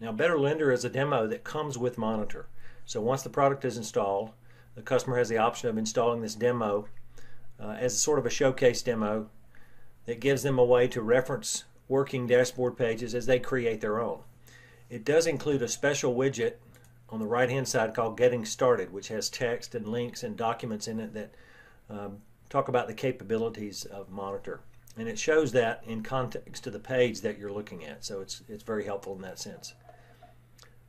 Now, Better Lending is a demo that comes with Monitor. So once the product is installed, the customer has the option of installing this demo uh, as sort of a showcase demo that gives them a way to reference working dashboard pages as they create their own. It does include a special widget on the right hand side called Getting Started, which has text and links and documents in it that um, talk about the capabilities of Monitor. And it shows that in context to the page that you're looking at, so it's, it's very helpful in that sense.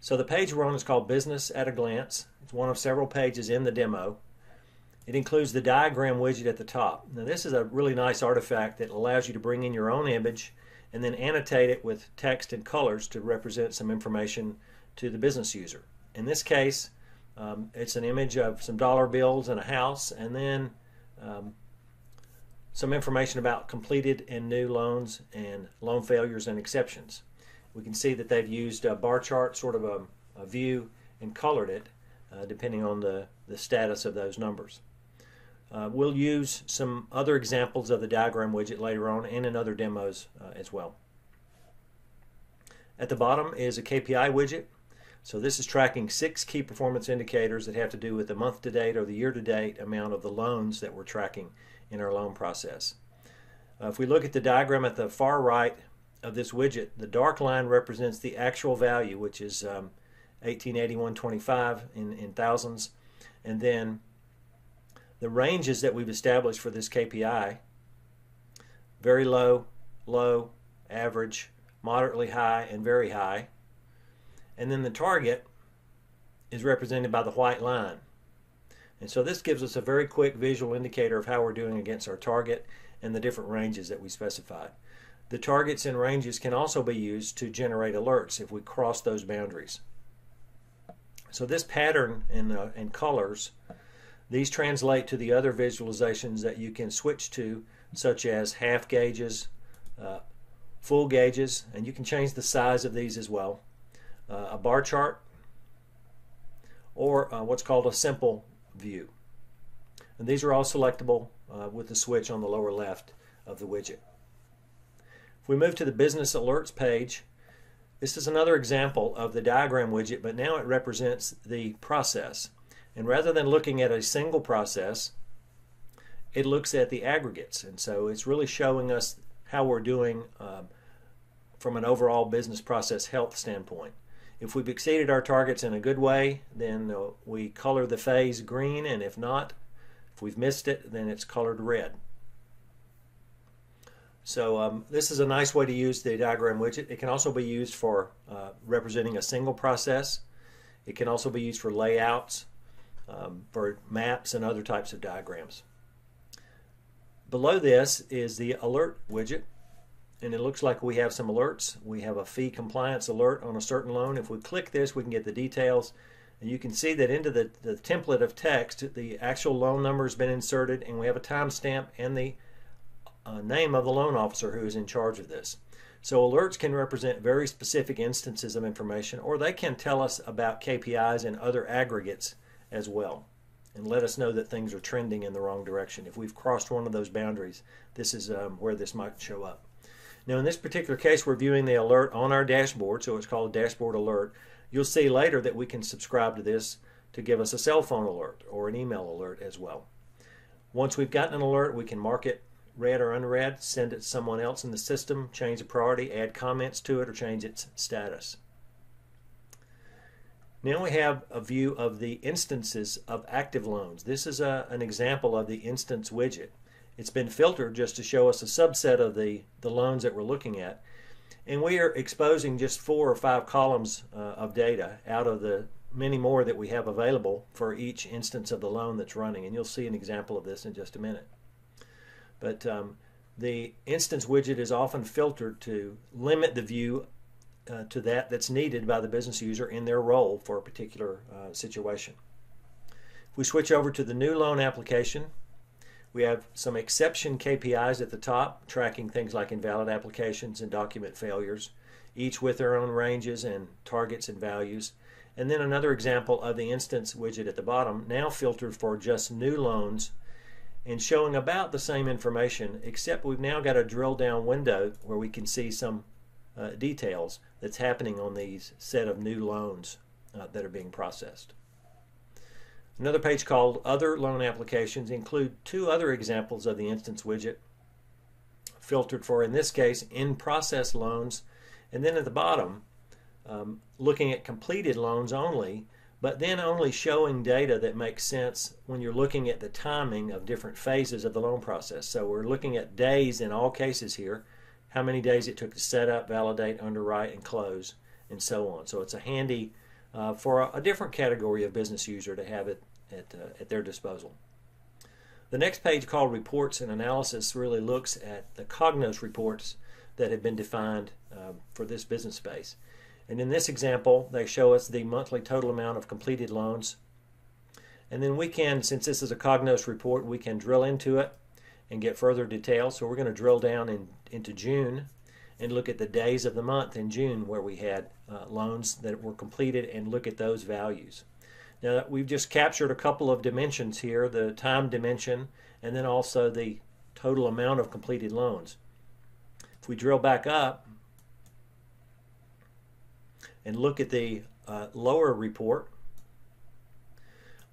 So the page we're on is called Business at a Glance. It's one of several pages in the demo. It includes the diagram widget at the top. Now this is a really nice artifact that allows you to bring in your own image and then annotate it with text and colors to represent some information to the business user. In this case, um, it's an image of some dollar bills and a house and then um, some information about completed and new loans and loan failures and exceptions. We can see that they've used a bar chart, sort of a, a view, and colored it uh, depending on the, the status of those numbers. Uh, we'll use some other examples of the diagram widget later on and in other demos uh, as well. At the bottom is a KPI widget. So this is tracking six key performance indicators that have to do with the month to date or the year to date amount of the loans that we're tracking in our loan process. Uh, if we look at the diagram at the far right of this widget, the dark line represents the actual value, which is um, 1881.25 in, in thousands. And then the ranges that we've established for this KPI very low, low, average, moderately high, and very high. And then the target is represented by the white line. And so this gives us a very quick visual indicator of how we're doing against our target and the different ranges that we specified. The targets and ranges can also be used to generate alerts if we cross those boundaries. So this pattern and, uh, colors these translate to the other visualizations that you can switch to, such as half gauges, uh, full gauges, and you can change the size of these as well. Uh, a bar chart, or uh, what's called a simple view. And these are all selectable uh, with the switch on the lower left of the widget. If we move to the Business Alerts page, this is another example of the diagram widget, but now it represents the process. And rather than looking at a single process, it looks at the aggregates. And so it's really showing us how we're doing um, from an overall business process health standpoint. If we've exceeded our targets in a good way, then uh, we color the phase green, and if not, if we've missed it, then it's colored red. So um, this is a nice way to use the diagram widget. It can also be used for uh, representing a single process. It can also be used for layouts um, for maps and other types of diagrams. Below this is the alert widget and it looks like we have some alerts. We have a fee compliance alert on a certain loan. If we click this we can get the details and you can see that into the, the template of text the actual loan number has been inserted and we have a timestamp and the uh, name of the loan officer who is in charge of this. So alerts can represent very specific instances of information or they can tell us about KPIs and other aggregates as well and let us know that things are trending in the wrong direction. If we've crossed one of those boundaries, this is um, where this might show up. Now, in this particular case, we're viewing the alert on our dashboard, so it's called a dashboard alert. You'll see later that we can subscribe to this to give us a cell phone alert or an email alert as well. Once we've gotten an alert, we can mark it read or unread, send it to someone else in the system, change the priority, add comments to it, or change its status. Now we have a view of the instances of active loans. This is a, an example of the instance widget. It's been filtered just to show us a subset of the, the loans that we're looking at. And we are exposing just four or five columns uh, of data out of the many more that we have available for each instance of the loan that's running. And you'll see an example of this in just a minute. But um, the instance widget is often filtered to limit the view uh, to that that's needed by the business user in their role for a particular uh, situation. If we switch over to the new loan application, we have some exception KPIs at the top, tracking things like invalid applications and document failures, each with their own ranges and targets and values. And then another example of the instance widget at the bottom, now filtered for just new loans and showing about the same information, except we've now got a drill down window where we can see some uh, details that's happening on these set of new loans uh, that are being processed. Another page called Other Loan Applications include two other examples of the instance widget filtered for, in this case, in process loans. And then at the bottom, um, looking at completed loans only, but then only showing data that makes sense when you're looking at the timing of different phases of the loan process. So we're looking at days in all cases here, how many days it took to set up, validate, underwrite, and close, and so on. So it's a handy uh, for a, a, different category of business user to have it at, uh, at their disposal. The next page called Reports and Analysis really looks at the Cognos reports that have been defined uh, for this business space. And in this example, they show us the monthly total amount of completed loans. And then we can, since this is a Cognos report, we can drill into it and get further details. So we're going to drill down in, into June and look at the days of the month in June where we had uh, loans that were completed and look at those values. Now we've just captured a couple of dimensions here, the time dimension and then also the total amount of completed loans. If we drill back up and look at the uh, lower report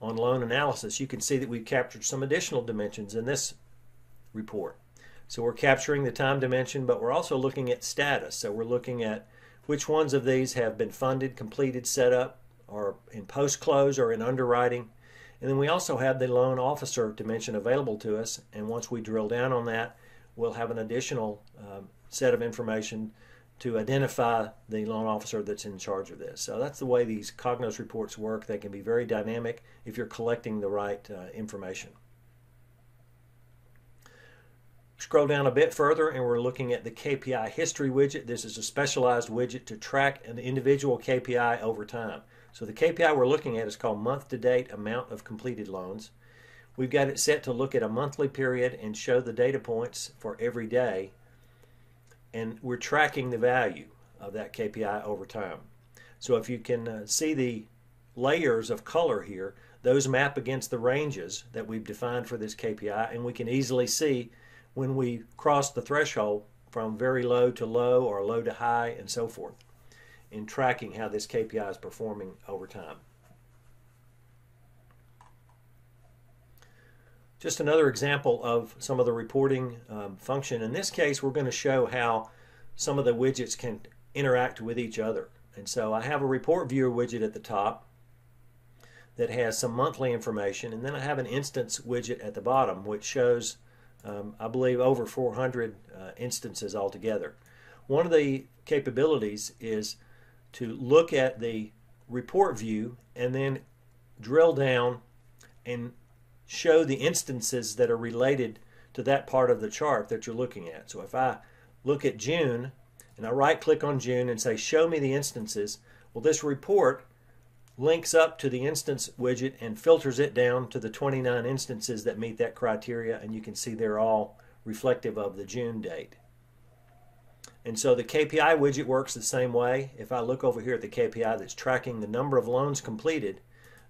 on loan analysis, you can see that we've captured some additional dimensions in this report. So we're capturing the time dimension, but we're also looking at status. So we're looking at which ones of these have been funded, completed, set up, or in post-close or in underwriting. And then we also have the loan officer dimension available to us. And once we drill down on that, we'll have an additional um, set of information to identify the loan officer that's in charge of this. So that's the way these Cognos reports work. They can be very dynamic if you're collecting the right uh, information. Scroll down a bit further and we're looking at the KPI history widget. This is a specialized widget to track an individual KPI over time. So the KPI we're looking at is called month to date amount of completed loans. We've got it set to look at a monthly period and show the data points for every day. And we're tracking the value of that KPI over time. So if you can uh, see the layers of color here, those map against the ranges that we've defined for this KPI, and we can easily see when we cross the threshold from very low to low or low to high and so forth in tracking how this KPI is performing over time. Just another example of some of the reporting um, function. In this case, we're going to show how some of the widgets can interact with each other. And so I have a report viewer widget at the top that has some monthly information, and then I have an instance widget at the bottom which shows um, I believe over 400 uh, instances altogether. One of the capabilities is to look at the report view and then drill down and show the instances that are related to that part of the chart that you're looking at. So if I look at June and I right click on June and say show me the instances, well this report links up to the instance widget and filters it down to the 29 instances that meet that criteria and you can see they're all reflective of the June date. And so the KPI widget works the same way. If I look over here at the KPI that's tracking the number of loans completed,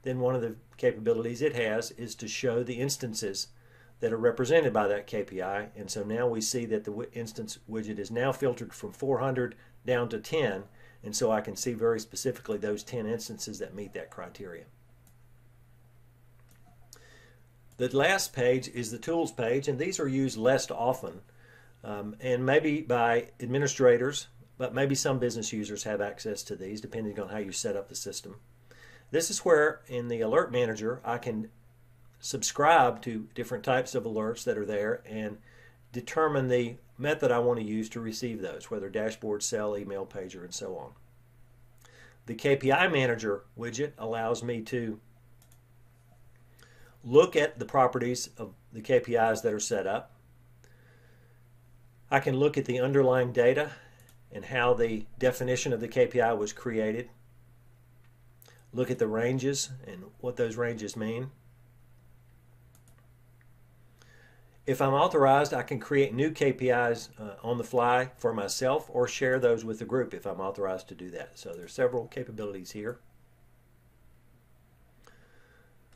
then one of the capabilities it has is to show the instances that are represented by that KPI. And so now we see that the instance widget is now filtered from 400 down to 10 and so I can see very specifically those 10 instances that meet that criteria. The last page is the tools page, and these are used less often, um, and maybe by administrators, but maybe some business users have access to these depending on how you set up the system. This is where in the alert manager I can subscribe to different types of alerts that are there and determine the method I want to use to receive those, whether dashboard, cell, email, pager, and so on. The KPI Manager widget allows me to look at the properties of the KPIs that are set up. I can look at the underlying data and how the definition of the KPI was created. Look at the ranges and what those ranges mean. If I'm authorized, I can create new KPIs uh, on the fly for myself or share those with the group if I'm authorized to do that. So there's several capabilities here.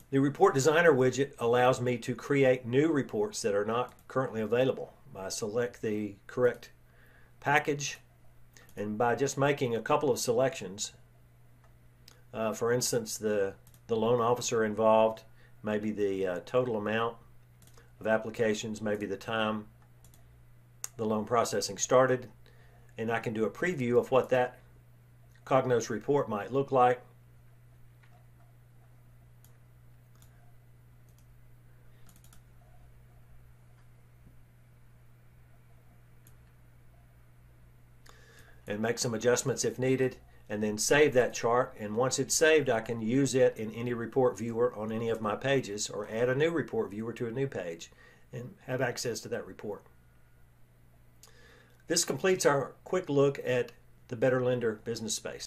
The Report Designer widget allows me to create new reports that are not currently available. I select the correct package And by just making a couple of selections, uh, for instance, the, the loan officer involved, maybe the uh, total amount of applications, maybe the time the loan processing started, and I can do a preview of what that Cognos report might look like. and make some adjustments if needed and then save that chart and once it's saved I can use it in any report viewer on any of my pages or add a new report viewer to a new page and have access to that report. This completes our quick look at the Better Lending business space.